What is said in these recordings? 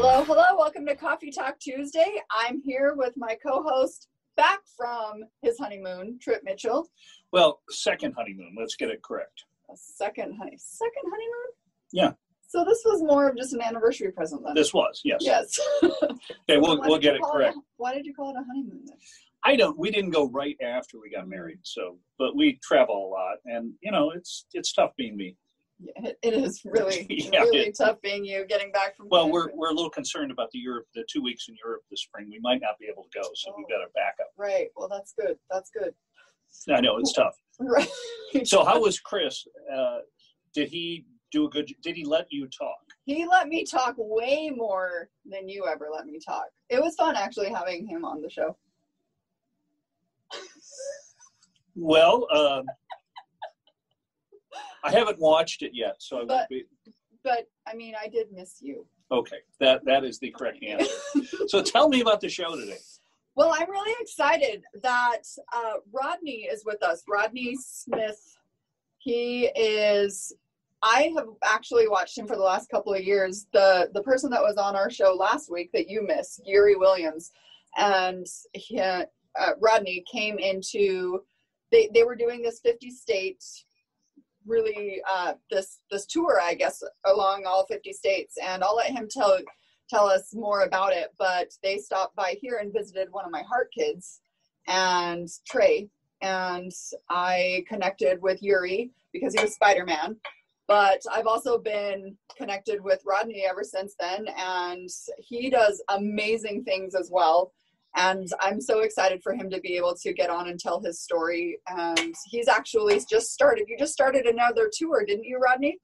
Hello, hello. Welcome to Coffee Talk Tuesday. I'm here with my co-host back from his honeymoon, Trip Mitchell. Well, second honeymoon. Let's get it correct. A second honey, second honeymoon. Yeah. So this was more of just an anniversary present then. This was yes. yes. Okay, we'll we'll get it correct. a- why did you call it a honeymoon then? I don't. We didn't go right after we got married, so but we travel a lot, and you know it's it's tough being me. Yeah, it, is really, Yeah, really it- tough being you getting back from. Well, we're we're a little concerned about the Europe, the two weeks in Europe this spring. We might not be able to go, so we've got a backup. right. Well, that's good. That's good. I know it's tough. Right. So how was Chris? Uh, did he do a good? Did he let you talk? He let me talk way more than you ever let me talk. It was fun actually having him on the show. Well, um, I haven't watched it yet, so I won't But- be. But I mean, I did miss you. Okay, that that is the correct answer. so tell me about the show today. Well, I'm really excited that uh, Rodney is with us. Rodney Smith. He is. I have actually watched him for the last couple of years. The the person that was on our show last week that you missed, Yuri Williams, and he, uh, Rodney came into. They they were doing this 50 state, really uh, this this tour, I guess, along all 50 states, and I'll let him tell tell us more about it. But they stopped by here and visited one of my heart kids and Trey. And I connected with Yuri because he was Spider Man. But I've also been connected with Rodney ever since then. And he does amazing things as well. And I'm so excited for him to be able to get on and tell his story. And he's actually just started, you just started another tour, didn't you, Rodney?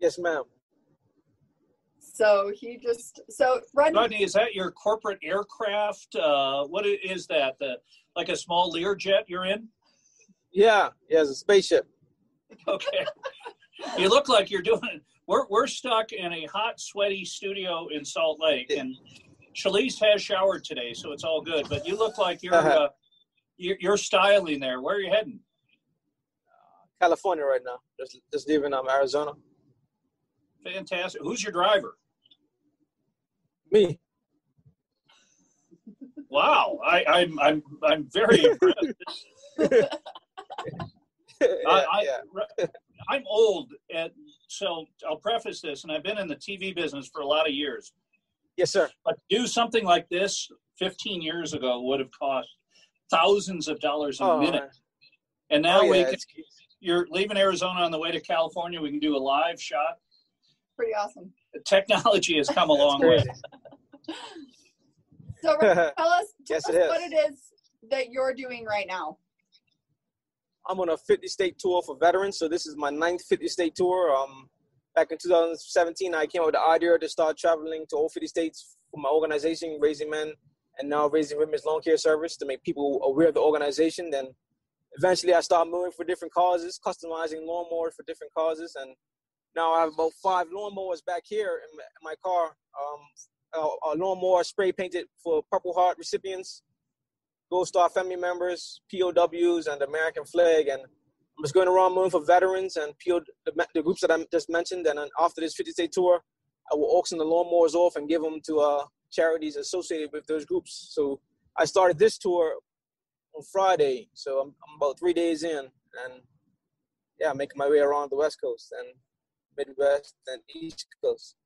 Yes, ma'am. So he just, so Rodney, Rodney, is that your corporate aircraft? Uh, what i- is that? The, like a small Learjet you're in? Yeah, yeah, it's a spaceship. Okay. you look like you're doing. We're, we're stuck in a hot, sweaty studio in Salt Lake, and Chalese has showered today, so it's all good. But you look like you're uh, you're, you're styling there. Where are you heading? California right now. Just just leaving um Arizona. Fantastic. Who's your driver? Me. Wow, I, I'm I'm I'm very impressed. yeah, I, yeah. I'm old, and so I'll preface this, and I've been in the TV business for a lot of years. Yes, sir. But do something like this 15 years ago would have cost thousands of dollars a Oh, minute. And now oh, we can, you're leaving Arizona on the way to California. We can do a live shot. pretty awesome. The technology has come a long way. crazy. So tell us, tell Yes, us it is. what it is that you're doing right now. I'm on a 50 state tour for veterans. So this is my ninth 50 state tour. Um, back in 2017, I came up with the idea to start traveling to all 50 states for my organization, Raising Men, and now Raising Women's Lawn Care Service to make people aware of the organization. Then eventually, I started moving for different causes, customizing lawnmowers for different causes, and now I have about five lawnmowers back here in my, car. Um, a, a lawnmower spray painted for Purple Heart recipients, Gold Star family members, POWs, and American flag. And Just going around moving for veterans and PO, the, the groups that I just mentioned. And after this 50 state tour, I will auction the lawnmowers off and give them to uh, charities associated with those groups. So I started this tour on Friday. So I'm, I'm about three days in. And yeah, making my way around the West Coast and Midwest and East Coast.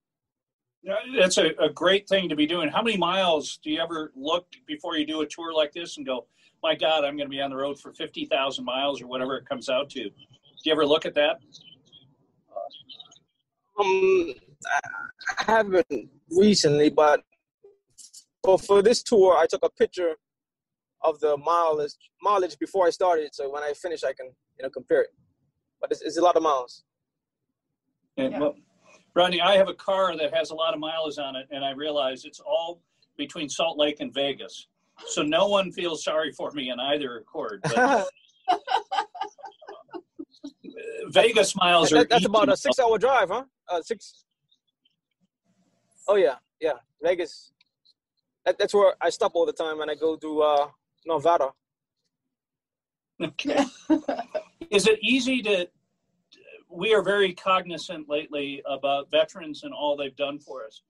Yeah, That's a, a great thing to be doing. How many miles do you ever look before you do a tour like this and go, my God, I'm going to be on the road for 50,000 miles or whatever it comes out to? Do you ever look at that? Um, I haven't recently, but for for this tour, I took a picture of the mileage mileage before I started, so when I finish, I can you know compare it. But it's, it's a lot of miles. And, Yeah. well, Rodney, I have a car that has a lot of miles on it, and I realize it's all between Salt Lake and Vegas. So no one feels sorry for me in either accord. But Vegas miles are That- that's about a six-hour drive, huh? Uh, six. Oh yeah, yeah. Vegas. That, that's where I stop all the time when I go to uh, Nevada. Okay. Is it easy to? We are very cognizant lately about veterans and all they've done for us.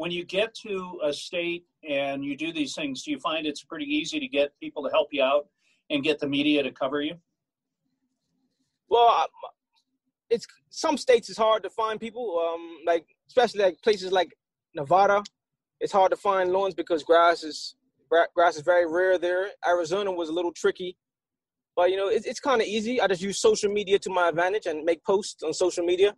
When you get to a state and you do these things, do you find it's pretty easy to get people to help you out and get the media to cover you? Well, it's some states it's hard to find people. Um, like especially like places like Nevada, it's hard to find lawns because grass is grass is very rare there. Arizona was a little tricky, but you know it's it's kind of easy. I just use social media to my advantage and make posts on social media,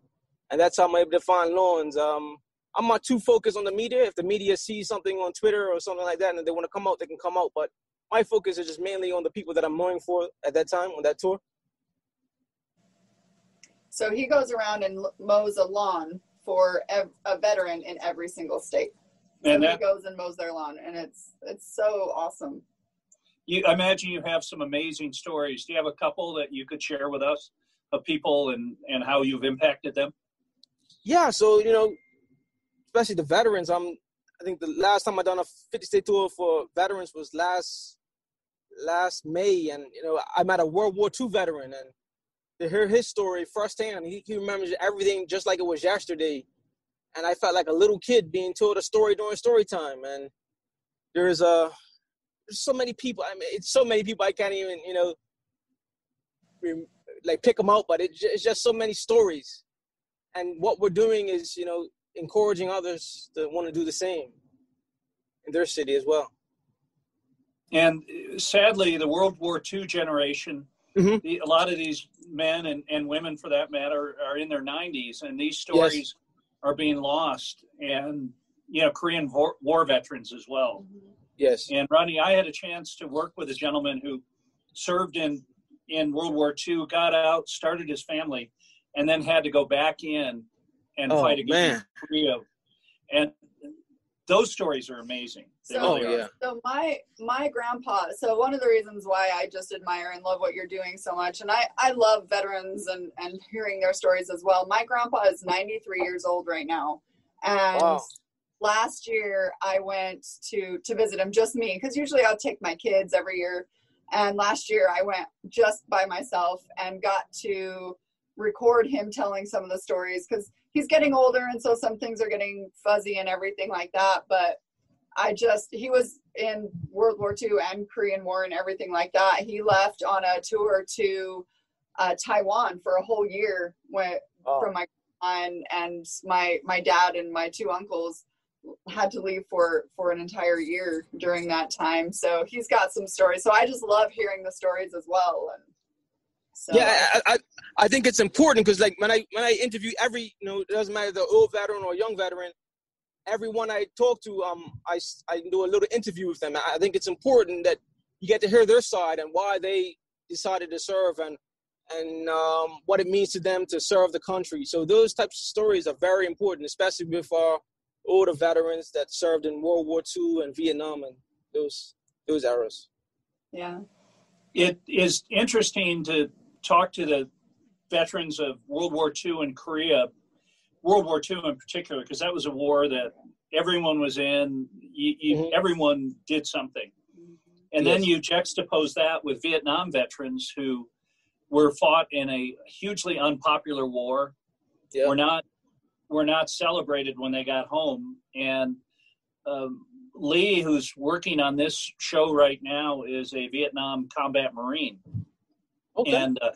and that's how I'm able to find lawns. Um, I'm not too focused on the media. If the media sees something on Twitter or something like that and they want to come out, they can come out. But my focus is just mainly on the people that I'm mowing for at that time on that tour. So he goes around and mows a lawn for a veteran in every single state. So and that, he goes and mows their lawn, and it's it's so awesome. You I imagine you have some amazing stories. Do you have a couple that you could share with us of people and and how you've impacted them? Yeah, so you know, especially the veterans. I'm I think the last time I done a 50 state tour for veterans was last last May, and you know I met a World War II veteran, and to hear his story firsthand. He, he remembers everything just like it was yesterday. And I felt like a little kid being told a story during story time. And there's a there's so many people. I mean, it's so many people I can't even you know like pick them out. But it, it's just so many stories. And what we're doing is you know encouraging others to want to do the same in their city as well. And sadly, the World War II generation, mm-hmm. the, a lot of these men and, and women for that matter are in their 90s and these stories yes. are being lost and you know korean war, war, veterans as well yes and ronnie i had a chance to work with a gentleman who served in in world war ii got out started his family and then had to go back in and oh, fight against korea and those stories are amazing. so, oh, yeah. so my my grandpa. So one of the reasons why I just admire and love what you're doing so much, and I I love veterans and and hearing their stories as well. My grandpa is 93 years old right now, and. Wow. Last year, I went to to visit him, just me, because usually I'll take my kids every year. And last year, I went just by myself and got to record him telling some of the stories because he's getting older and so some things are getting fuzzy and everything like that but i just he was in world war ii and korean war and everything like that. He left on a tour to uh, taiwan for a whole year when, oh. from my and and my my dad and my two uncles had to leave for for an entire year during that time. So he's got some stories. So i just love hearing the stories as well and so. Yeah, I, I, I think it's important because like when I when I interview every you know it doesn't matter the old veteran or young veteran, everyone I talk to um I I do a little interview with them. I think it's important that you get to hear their side and why they decided to serve and and um, what it means to them to serve the country. So those types of stories are very important, especially with our older veterans that served in World War II and Vietnam and those those eras. Yeah. It is interesting to talk to the veterans of World War II and Korea, World War II in particular, because that was a war that everyone was in. You, you, mm-hmm. Everyone did something, and yes. then you juxtapose that with Vietnam veterans who were fought in a hugely unpopular war. Yep. Were not were not celebrated when they got home, and um, Lee, who's working on this show right now, is a Vietnam combat Marine. Okay. And uh,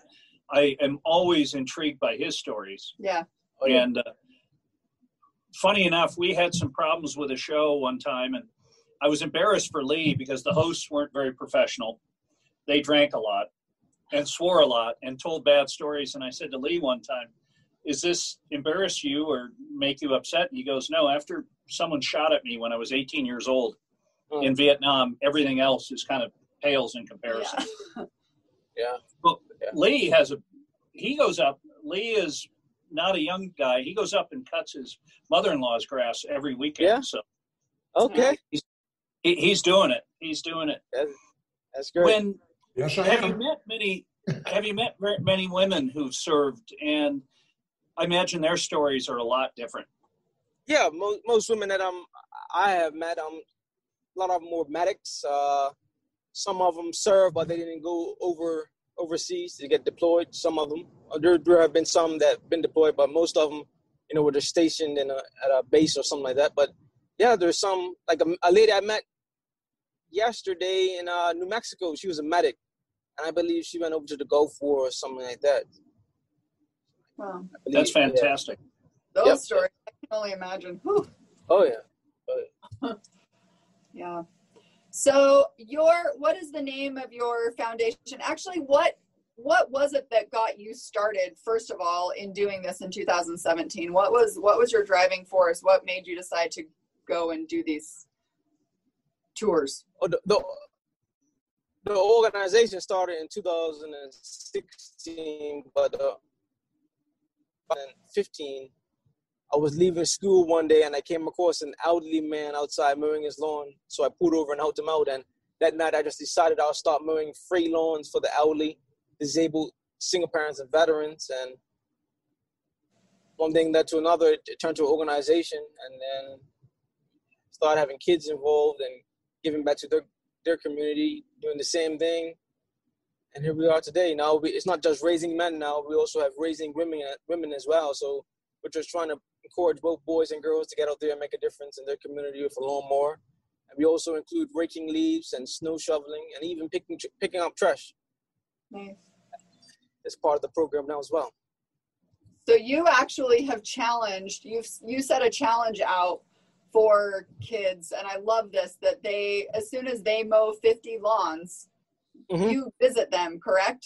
I am always intrigued by his stories. Yeah. Oh. And uh, funny enough, we had some problems with a show one time, and I was embarrassed for Lee because the hosts weren't very professional. They drank a lot and swore a lot and told bad stories. And I said to Lee one time, Is this embarrass you or make you upset? And he goes, No, after someone shot at me when I was 18 years old oh. in Vietnam, everything else is kind of pales in comparison. Yeah. yeah. Well, yeah. Lee has a, he goes up, Lee is not a young guy. He goes up and cuts his mother in law's grass every weekend. Yeah. So, okay. He's, he, he's doing it. He's doing it. That's, that's great. When, yes, I have am. you met many, have you met many women who've served? And I imagine their stories are a lot different. Yeah, most, most women that I'm, I have met, um, a lot of them were medics. Uh, some of them served, but they didn't go over overseas to get deployed. Some of them. Uh, there, there have been some that have been deployed, but most of them, you know, were just stationed in a, at a base or something like that. But yeah, there's some like a, a lady I met yesterday in uh, New Mexico. She was a medic, and I believe she went over to the Gulf War or something like that. Wow. I That's believe- yeah. fantastic. Those Yep. stories, I can only imagine. Whew. Oh yeah. Yeah. So your what is the name of your foundation? Actually, what what was it that got you started first of all in doing this in 2017? What was what was your driving force? What made you decide to go and do these tours? Oh, the, the the organization started in 2016, but uh, in 15, I was leaving school one day and I came across an elderly man outside mowing his lawn. So I pulled over and helped him out. And that night, I just decided I'll start mowing free lawns for the elderly, disabled, single parents, and veterans. And one thing led to another. It turned to an organization, and then started having kids involved and giving back to their their community, doing the same thing. And here we are today. Now we, it's not just raising men. Now we also have raising women women as well. So we're just trying to encourage both boys and girls to get out there and make a difference in their community with a lawnmower. And we also include raking leaves and snow shoveling and even picking picking up trash Nice. as part of the program now as well. So you actually have challenged you've you set a challenge out for kids and I love this that they as soon as they mow 50 lawns Mhm. you visit them, correct?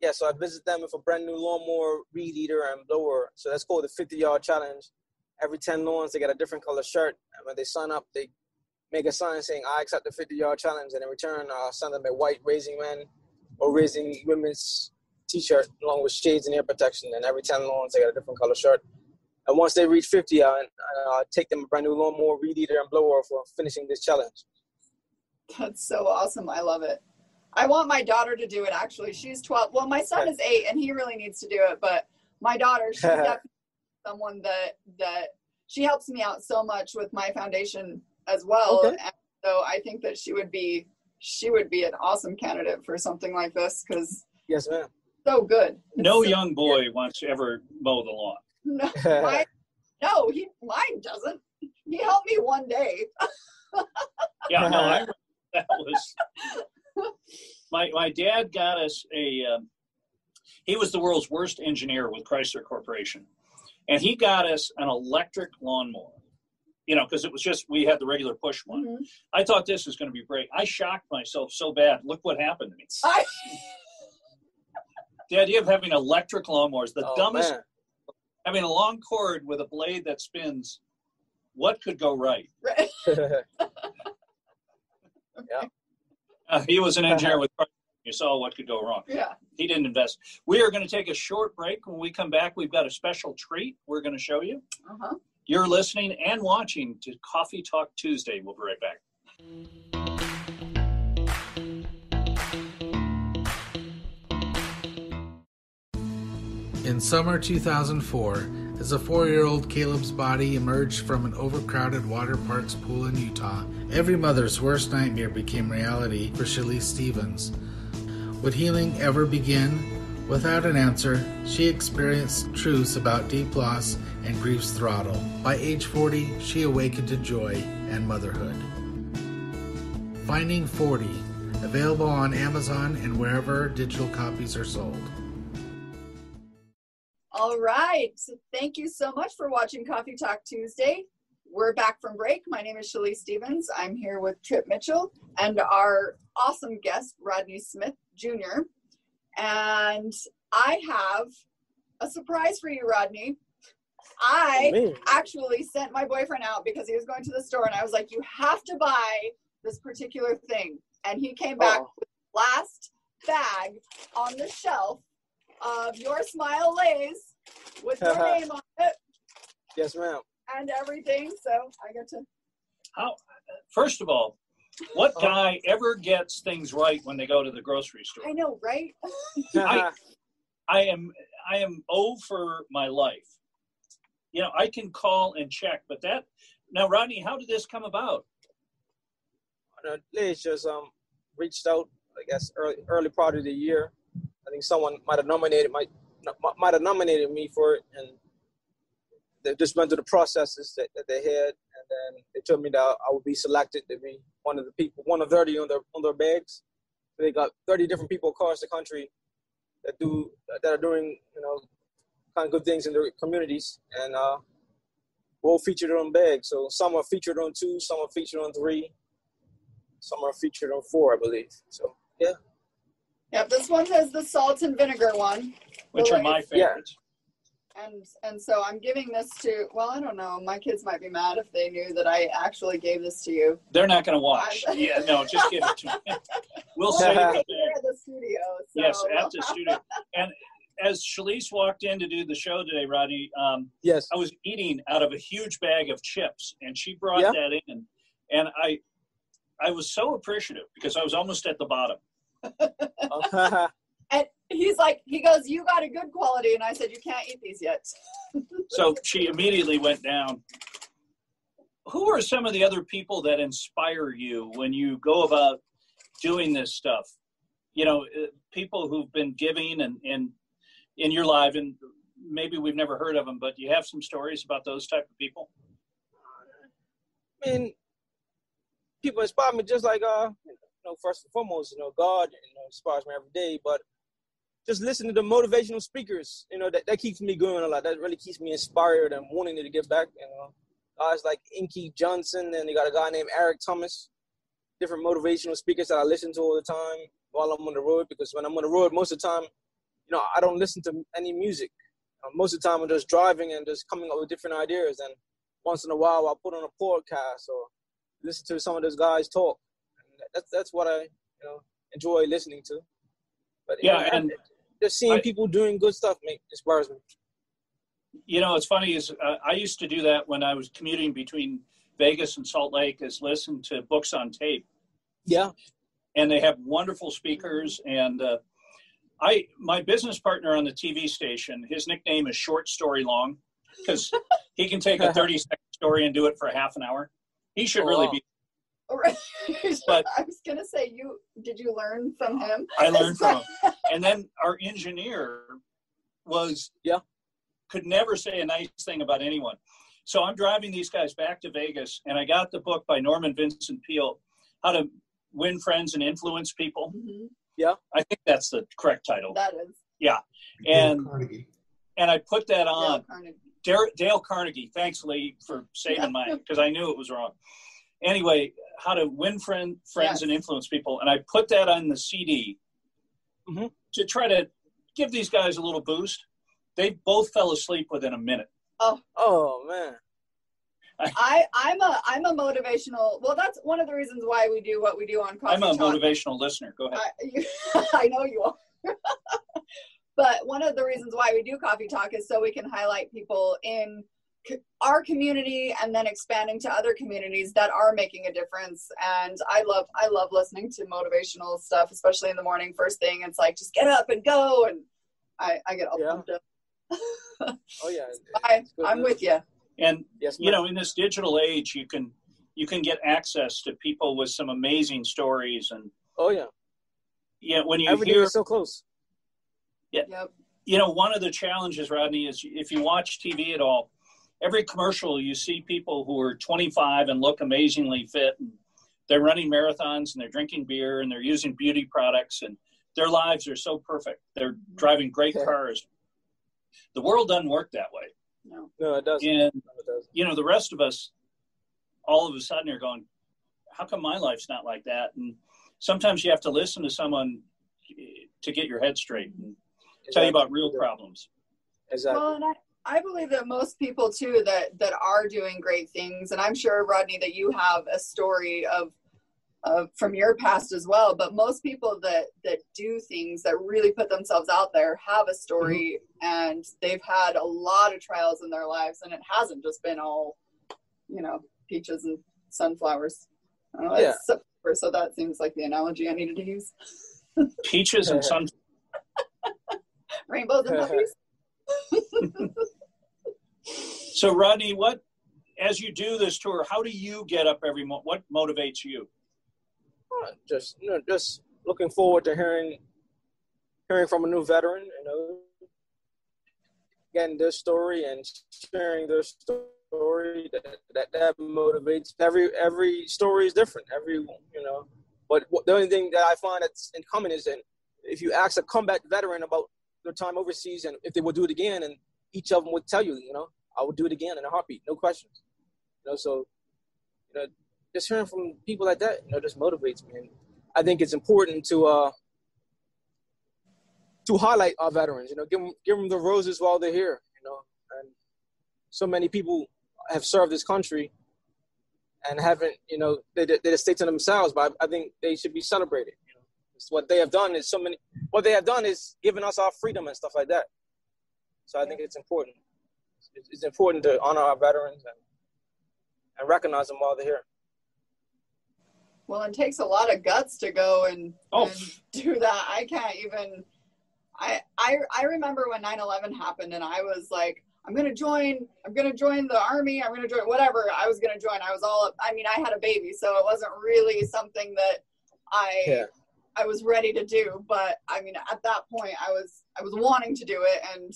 Yeah, so I visit them with a brand new lawnmower, weed eater, and blower. So that's called the 50 yard challenge. Every 10 lawns, they get a different color shirt. And when they sign up, they make a sign saying, I accept the 50 yard challenge. And in return, I'll send them a white raising men or raising women's t shirt along with shades and ear protection. And every 10 lawns, they get a different color shirt. And once they reach 50, I, I take them a brand new lawnmower, weed eater, and blower for finishing this challenge. That's so awesome. I love it. I want my daughter to do it actually. She's 12. Well, my son is 8 and he really needs to do it, but my daughter, she's definitely someone that that she helps me out so much with my foundation as well. Okay. And so I think that she would be she would be an awesome candidate for something like this cuz Yes, ma'am. so good. It's No so- young boy wants to ever mow the lawn. No, mine, no, he mine doesn't. He helped me one day. Yeah, no, I, that was my my dad got us a. Um, he was the world's worst engineer with Chrysler Corporation, and he got us an electric lawnmower. You know, because it was just we had the regular push one. Mhm. I thought this was going to be great. I shocked myself so bad. Look what happened to me. I, The idea of having electric lawnmowers, the Oh, dumbest, man. having a long cord with a blade that spins. What could go right? Uh, he was an engineer with You saw what could go wrong. yeah. He didn't invest. We are going to take a short break. When we come back, we've got a special treat we're going to show you. Uh-huh. You're listening and watching to Coffee Talk Tuesday. We'll be right back. In summer 2004, as a four year old Caleb's body emerged from an overcrowded water parks pool in Utah, every mother's worst nightmare became reality for Chalese Stevens. Would healing ever begin? Without an answer, she experienced truths about deep loss and grief's throttle. By age 40, she awakened to joy and motherhood. Finding 40, available on Amazon and wherever digital copies are sold. All right. So thank you so much for watching Coffee Talk Tuesday. We're back from break. My name is Chalese Stevens. I'm here with Trip Mitchell and our awesome guest, Rodney Smith Jr. And I have a surprise for you, Rodney. I Me. actually sent my boyfriend out because he was going to the store and I was like, you have to buy this particular thing. And he came back Oh. with the last bag on the shelf of your smile Lay's with your uh-huh. name on it Yes, ma'am. and everything. So I get to How? First of all, what Oh. guy ever gets things right when they go to the grocery store? I know, right? I- uh-huh. I am I am O for my life. You know, I can call and check, but that now, Rodney, how did this come about? Liz just um reached out, I guess early early part of the year. I think someone might have nominated might might have nominated me for it, and they just went through the processes that, that they had, and then they told me that I would be selected to be one of the people, one of thirty on their on their bags. They got thirty different people across the country that do that are doing you know kind of good things in their communities, and uh, we'll featured on bags. So some are featured on two, some are featured on three, some are featured on four, I believe. So yeah. Yep, this one has the salt and vinegar one. which are my Yeah. favorites. And and so I'm giving this to well, I don't know. My kids might be mad if they knew that I actually gave this to you. They're not going to watch. Yeah, no, just give it to me. We'll Well, save right the here bag. at the studio. So. Yes, at the studio. And as Chalese walked in to do the show today, Rodney, um, Yes. I was eating out of a huge bag of chips, and she brought Yeah. that in, and I, I was so appreciative because I was almost at the bottom. And he's like, he goes, "You got a good quality," and I said, "You can't eat these yet." So she immediately went down. Who are some of the other people that inspire you when you go about doing this stuff? You know, uh, people who've been giving and, and in your life, and maybe we've never heard of them, but you have some stories about those type of people. I mean, people inspire me just like uh, you know, first and foremost, you know, God, you know, inspires me every day. But just listening to the motivational speakers, you know, that, that keeps me going a lot. That really keeps me inspired and wanting to get back. You know, guys like Inky Johnson, and they got a guy named Eric Thomas. Different motivational speakers that I listen to all the time while I'm on the road. Because when I'm on the road, most of the time, you know, I don't listen to any music. Uh, most of the time, I'm just driving and just coming up with different ideas. And once in a while, I'll put on a podcast or listen to some of those guys talk. That's that's what I you know enjoy listening to. But Yeah, know, and just seeing I- people doing good stuff make inspires me. You know, it's funny is uh, I used to do that when I was commuting between Vegas and Salt Lake, is listen to books on tape. Yeah, and they have wonderful speakers and uh, i my business partner on the tv station his nickname is short story long because he can take a 30 second story and do it for half an hour he should Oh, really wow. be. But- I was gonna say, you did you learn from him? i learned from him and then our engineer was Yeah. could never say a nice thing about anyone so i'm driving these guys back to vegas and i got the book by norman vincent peale how to win friends and influence people Mhm. i think that's the correct title That is. Yeah, and- Carnegie. and i put that Dale on Carnegie. Dale, Dale Carnegie. Thanks, Lee, for saving mine because I knew it was wrong. Anyway, how to win friend, friends Yes. and influence people, and I put that on the CD Mhm. to try to give these guys a little boost. They both fell asleep within a minute. Oh oh man. I I'm a I'm a motivational. Well, that's one of the reasons why we do what we do on Coffee I'm a Talk. motivational listener. Go ahead. I, you, I know you are. but one of the reasons why we do Coffee Talk is so we can highlight people in co- our community and then expanding to other communities that are making a difference. And I love I love listening to motivational stuff, especially in the morning. First thing, it's like just get up and go, and I I get all Yeah. pumped up. Oh yeah. I, i'm to- with you. And Yes, you know, in this digital age, you can you can get access to people with some amazing stories. And Oh yeah. yeah, when you Everything hear so close. Yep. you know, one of the challenges, Rodney, is if you watch TV at all, every commercial you see people who are 25 and look amazingly fit, and they're running marathons and they're drinking beer and they're using beauty products, and their lives are so perfect. They're driving great cars. The world doesn't work that way, No. No, it doesn't. and No, it doesn't. you know, the rest of us, all of a sudden, are going, "How come my life's not like that?" And sometimes you have to listen to someone eh, to get your head straight and tell you about real problems. Exactly. Well, and I, I believe that most people too that that are doing great things, and I'm sure Rodney that you have a story of of from your past as well. But most people that that do things that really put themselves out there have a story, mm-hmm. and they've had a lot of trials in their lives, and it hasn't just been all, you know, peaches and sunflowers. Know, Yeah. it's so that seems like the analogy I needed to use. Peaches and sun Rainbows and puppies. So, Rodney, what as you do this tour, how do you get up every mo- what motivates you? Uh, just you know, just looking forward to hearing hearing from a new veteran, you know, getting their story and sharing their story that, that that motivates. Every every story is different. Every you know, but the only thing that I find that's in common is that if you ask a combat veteran about their time overseas and if they would do it again, and each of them would tell you, you know, I would do it again in a heartbeat, no questions. You know, so you know, just hearing from people like that, you know, just motivates me. And I think it's important to uh to highlight our veterans. You know, give them give them the roses while they're here. You know, and so many people have served this country and haven't, you know, they they just stay to themselves. But I, I think they should be celebrated. You know, what they have done is so many. What they have done is given us our freedom and stuff like that. So I think it's important. It's, important to honor our veterans and and recognize them while they're here. Well, it takes a lot of guts to go and, Oh. and do that. I can't even. I I I remember when 9/11 happened, and I was like, I'm gonna join. I'm gonna join the army. I'm gonna join whatever I was gonna join. I was all. I mean, I had a baby, so it wasn't really something that I Yeah. I was ready to do. But I mean, at that point, I was I was wanting to do it, and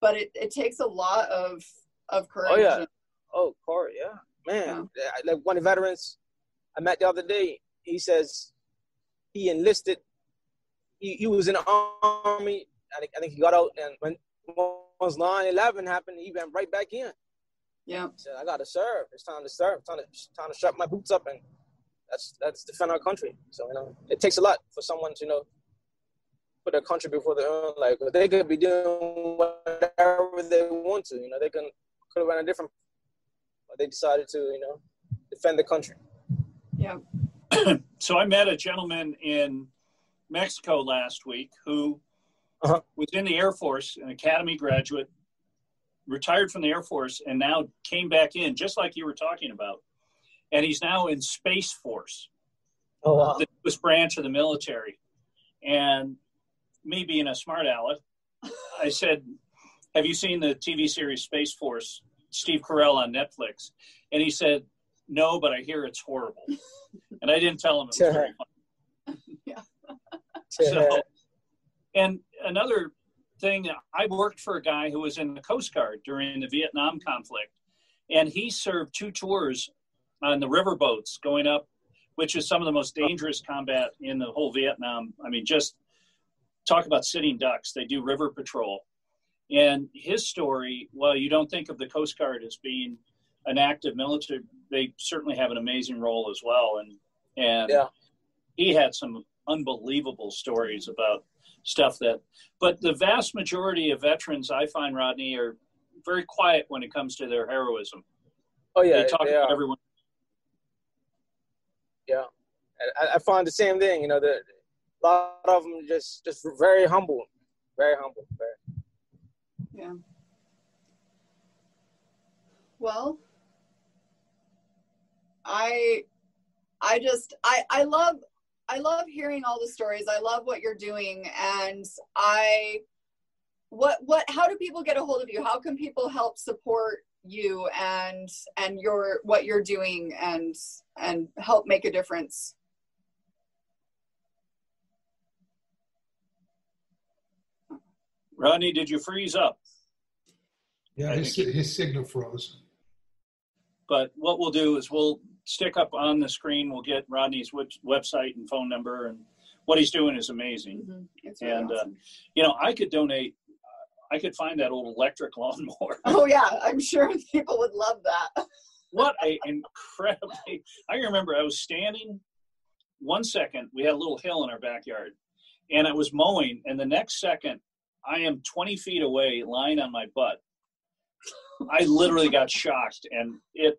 but it it takes a lot of of courage. Oh, yeah. Oh, Corey, yeah, man. Like one of the veterans I met the other day, he says he enlisted. He, he was in the army. I think, I think he got out, and when once 9/11 happened, he went right back in. yeah. He said, "I got to serve. It's time to serve. It's time to it's time to strap my boots up, and that's that's defend our country." So you know, it takes a lot for someone to you know put their country before their own. Like they could be doing whatever they want to. You know, they can could have run a different, but they decided to you know defend the country. Yeah. So I met a gentleman in Mexico last week who Uh-huh. was in the Air Force, an academy graduate, retired from the Air Force, and now came back in, just like you were talking about. And he's now in Space Force, Oh wow! the newest branch of the military. And me being a smart aleck, I said, Have you seen the TV series Space Force, Steve Carell on Netflix? And he said, No, but I hear it's horrible. And I didn't tell him it was very funny. So, and another thing, I worked for a guy who was in the Coast Guard during the Vietnam conflict, and he served two tours on the riverboats going up, which is some of the most dangerous combat in the whole Vietnam. I mean, just talk about sitting ducks. They do river patrol. And his story, well, you don't think of the Coast Guard as being an active military, they certainly have an amazing role as well. And and Yeah. he had some unbelievable stories about stuff that but the vast majority of veterans I find, Rodney, are very quiet when it comes to their heroism. oh yeah, they talk they about everyone Yeah, I, I find the same thing. You know, the a lot of them just just very humble, very humble. Very. Yeah. Well, I I just I I love I love hearing all the stories. I love what you're doing and I what what how do people get a hold of you? How can people help support you and and your what you're doing and and help make a difference? Rodney, did you freeze up? Yeah, his, think his signal froze. But what we'll do is we'll stick up on the screen. We'll get Rodney's web- website and phone number, and what he's doing is amazing. It's really And, uh. You know, I could donate. uh, I could find that old electric lawnmower. Oh yeah, I'm sure people would love that. what a incredibly! I remember I was standing. One second, we had a little hill in our backyard, and I was mowing, and the next second, I am 20 feet away, lying on my butt. I literally got shocked, and it,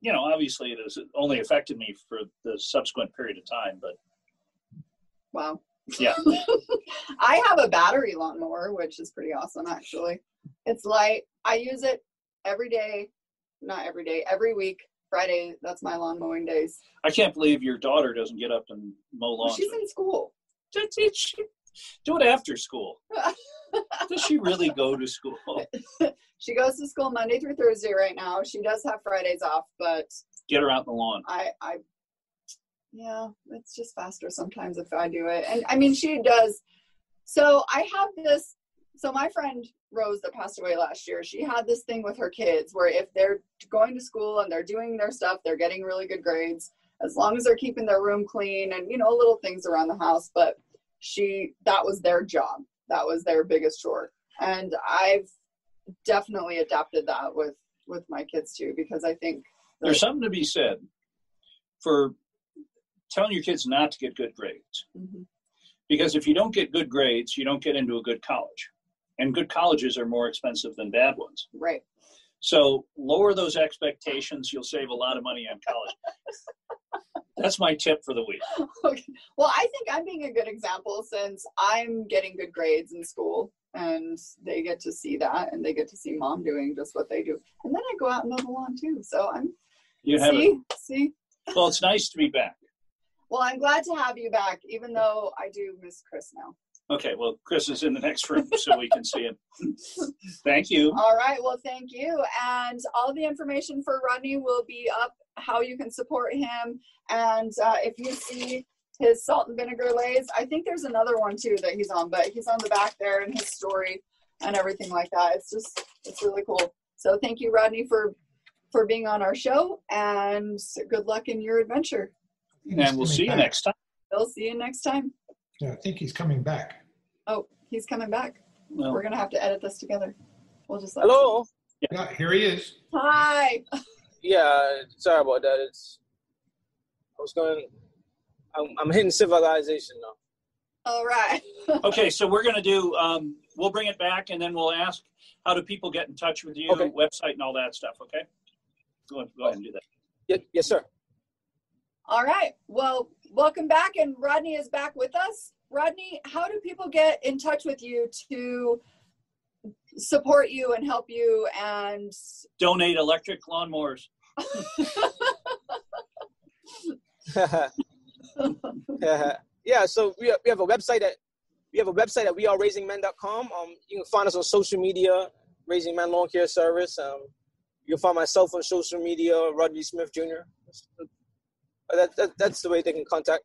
you know, obviously it has only affected me for the subsequent period of time, but Wow. Yeah. I have a battery lawnmower, which is pretty awesome actually. It's light. I use it every day. Not every day, every week. Friday, that's my lawn mowing days. I can't believe your daughter doesn't get up and mow lawns. She's in school. Just- it- she- Do it after school. Does she really go to school? She goes to school Monday through Thursday right now. She does have Fridays off, but Get her out in the lawn. I, I, yeah, it's just faster sometimes if I do it. And I mean, she does. So I have this. So my friend Rose that passed away last year, she had this thing with her kids where if they're going to school and they're doing their stuff, they're getting really good grades as long as they're keeping their room clean and you know little things around the house. But she that was their job. That was their biggest chore. And I've definitely adapted that with with my kids too because I think There's something to be said for telling your kids not to get good grades. Mhm. Because if you don't get good grades, you don't get into a good college. And good colleges are more expensive than bad ones. right. So lower those expectations. You'll save a lot of money on college. That's my tip for the week. Okay. Well, I think I'm being a good example since I'm getting good grades in school and they get to see that and they get to see mom doing just what they do. And then I go out and mow the lawn too. So I'm You have see, see. Well, it's nice to be back. Well, I'm glad to have you back, even though I do miss Chris now. Okay, well, Chris is in the next room so we can see him. Thank you. All right. Well, thank you. And all the information for Rodney will be up, how you can support him. And uh, if you see his salt and vinegar Lay's, I think there's another one too that he's on, but he's on the back there and his story and everything like that. It's just, it's really cool. So thank you, Rodney, for for being on our show and good luck in your adventure. And we'll see you next time. We'll see you next time. Yeah, I think he's coming back. Oh, he's coming back. Well, We're gonna have to edit this together. We'll just let Hello. Yeah, here he is. Hi. Yeah, sorry about that. It's I was going. I'm, I'm hitting civilization now. All right. okay, so we're going to do, um, we'll bring it back and then we'll ask how do people get in touch with you, Okay. website and all that stuff, okay? Go ahead, go ahead and do that. Yes, yes, sir. All right. Well, welcome back. And Rodney is back with us. Rodney, how do people get in touch with you to support you and help you? And Donate electric lawnmowers. yeah, so we have, we have a website at we have a website at weareraisingmen.com. Um, you can find us on social media, Raising Men Lawn Care Service. Um, you can find myself on social media, Rodney Smith Jr. That, that, that's the way they can contact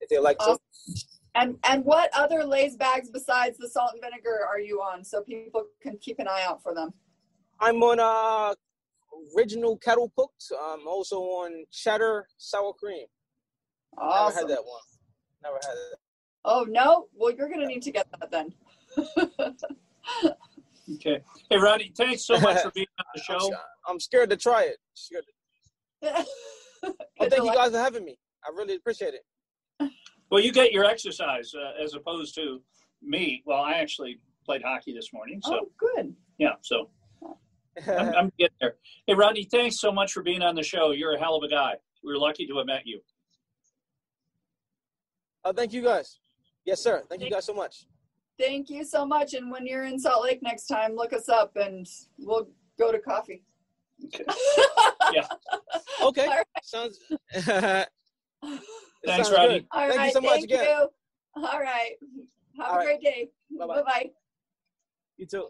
if they like to. And and what other Lay's bags besides the salt and vinegar are you on so people can keep an eye out for them? I'm on uh, original kettle cooked. I'm also on cheddar sour cream. Never Awesome. had that one. Never had it. Oh no. Well, you're gonna need to get that then. Okay. Hey, Rodney, thanks so much for being on the I'm, show. I'm scared to try it. Scared to- Good Oh, thank you guys for having me. I really appreciate it. Well, you get your exercise uh, as opposed to me. Well, I actually played hockey this morning, so Oh, good. yeah, so I'm, I'm getting there. Hey, Rodney, thanks so much for being on the show. You're a hell of a guy. We're lucky to have met you. oh, thank you guys. Yes, sir. Thank you guys so much. Thank you so much. And when you're in Salt Lake next time, look us up and we'll go to coffee. Okay. Okay. All right. Sounds. it Thanks, sounds Rodney. good. All Thank right. you so much thank again. you. All right. Have All a right. great day. Bye bye. You too.